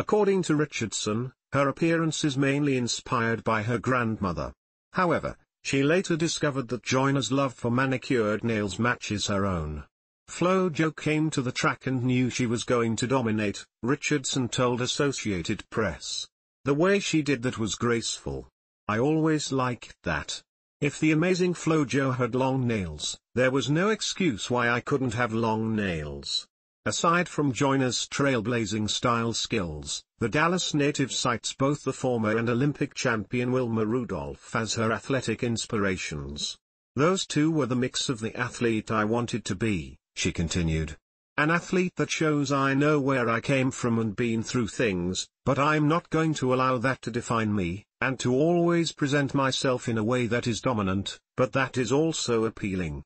According to Richardson, her appearance is mainly inspired by her grandmother. However, she later discovered that Joyner's love for manicured nails matches her own. Flo FloJo came to the track and knew she was going to dominate, Richardson told Associated Press. The way she did that was graceful. I always liked that. If the amazing Flo FloJo had long nails, there was no excuse why I couldn't have long nails. Aside from Joyner's trailblazing style skills, the Dallas native cites both the former and Olympic champion Wilma Rudolph as her athletic inspirations. Those two were the mix of the athlete I wanted to be she continued. An athlete that shows I know where I came from and been through things, but I'm not going to allow that to define me, and to always present myself in a way that is dominant, but that is also appealing.